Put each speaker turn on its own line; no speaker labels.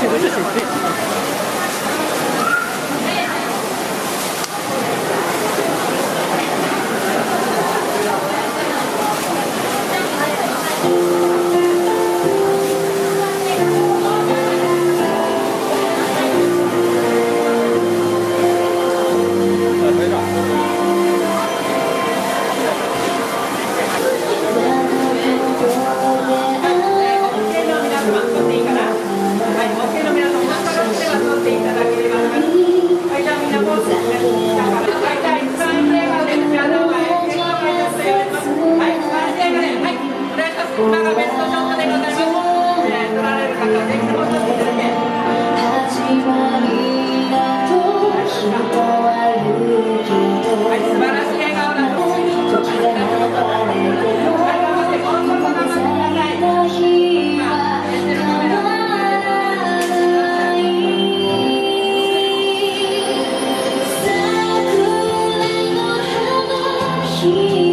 是不是水？公子。she